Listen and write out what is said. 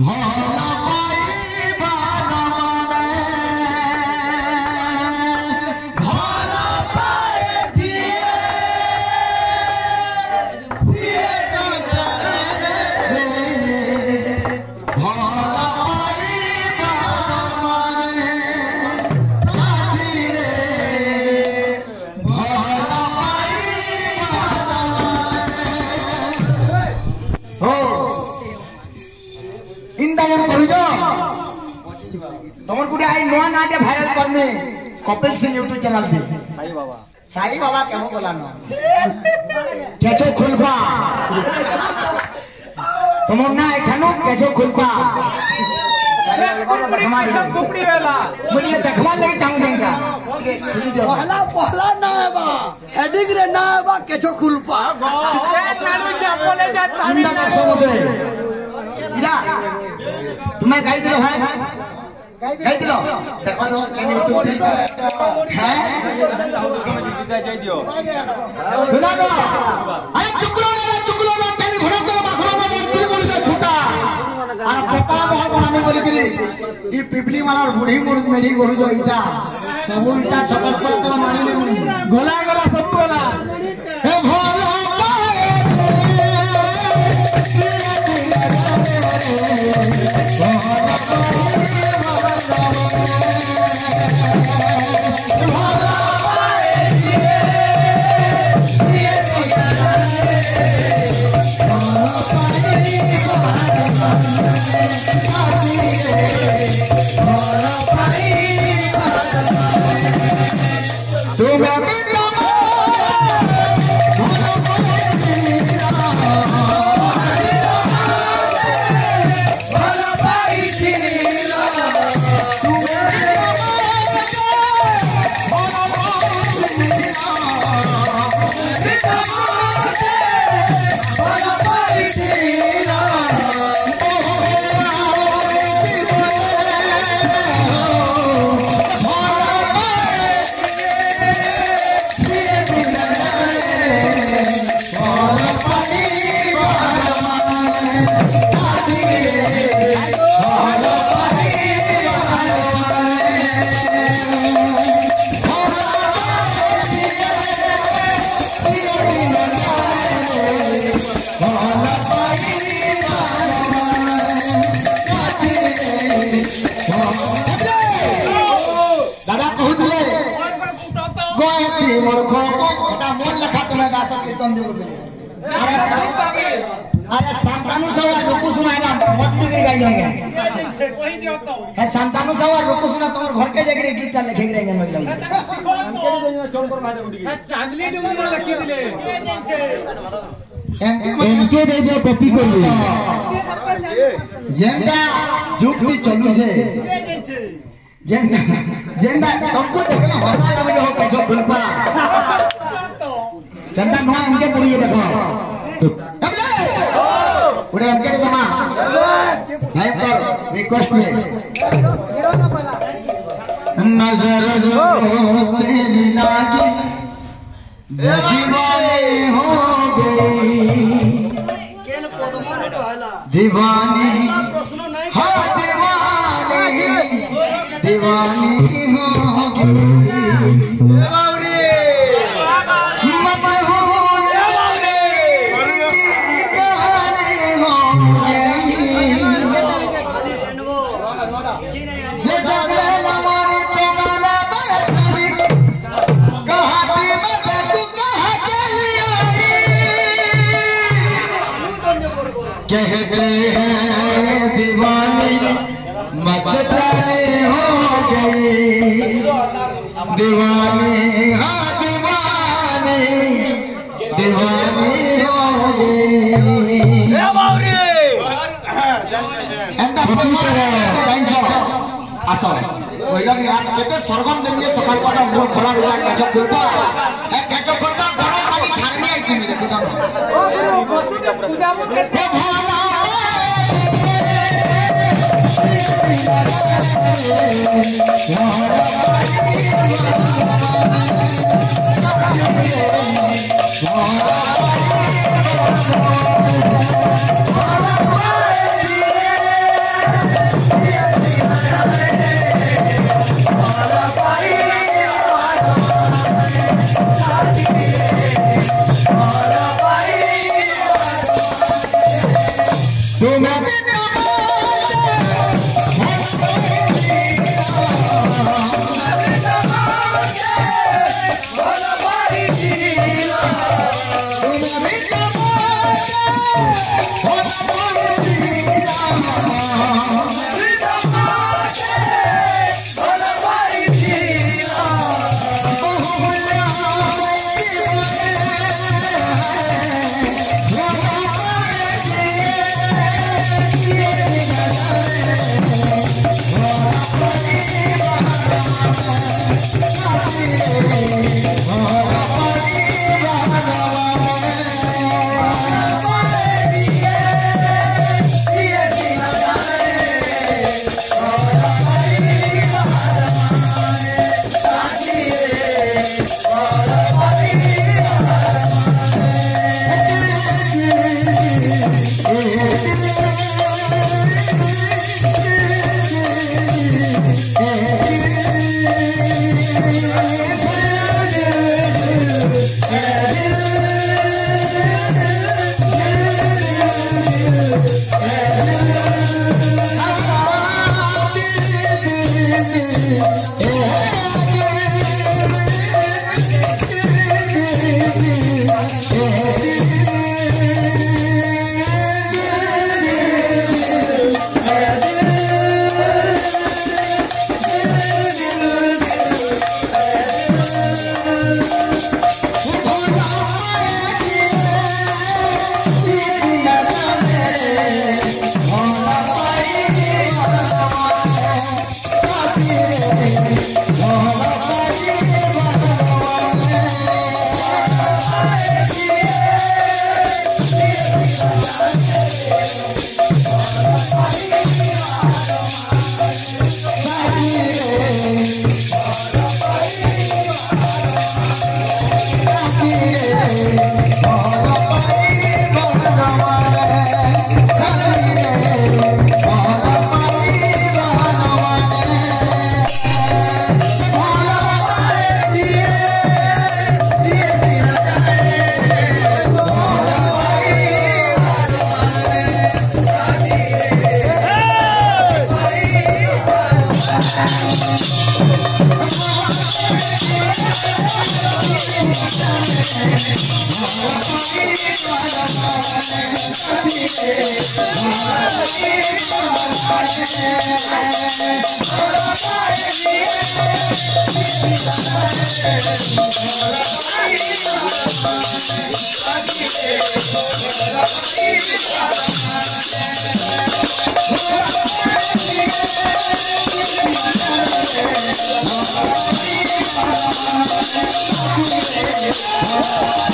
Oh, ইন্দা যেন করুছ তোমার গুটে I নয়া নাটে viral করনে Kapil Singh YouTube channel দে সাই বাবা সাই বাবা কেমন বলা না কেছো খুলবা তোমার না এখানো কেছো খুলবা कुपड़ी वाला मुझे देखवा लगे चाहूं देंगे पहला पहला ना है बा हेडिंग रे ना है बा केछो खुलपा नानू चप्पले जा ইন্দা দর্শ মধ্যে ইরা তুমি গাই দিল হ্যাঁ? গাই দিল দেখো তো কেন ইউটিউব হ্যাঁ। শোনা তো? আরে চুকলো না চুকলো না। ঘোড়া বাখলো না মন্দির বলিছে ছোটা? আর বনামি বলি করি? ই পিপলি মালার বুড়ি মুড় মেডি গরু जो ইটা সবু ইটা সকল দাদা কহুলে গয়তি মূর্খ এটা মন লেখা তুমি দাস কীর্তন দিব আরে শান্তানু সবার রুকু শোনা না মত্তিগিরি গাই যাই হ্যাঁ শান্তানু সবার রুকু শোনা তোমার ঘরকে যাই গিয়ে গীতটা লিখে গিয়ে গেল এমকে দেবে কপি করবে જેન્ડા જુગથી ચલુ છે જેન્ડા જેન્ડા તમકો દેખલા હસા લાગે હો કછો ભૂલપા જેન્ડા નો અંકે પડી દેખો કબલે उड़े हमके नहीं जमा लाइव कर रिक्वेस्ट में नज़र जो तेरी लागी दीवाने हो गए दीवानी हाँ दीवानी दीवानी। कहते हैं दीवानी मस्तानी हो गई दीवानी हाँ दीवानी दीवानी हो गई এন্টা জানিছ আস কইলা কি আর কেতে সরগম দেবি সকাল পাটা মোর খরা রইলা কেচ খুলবা এ কেচ খুলবা গরম পানি ছাড়ি আইছি দেখো তো Oh, Oh,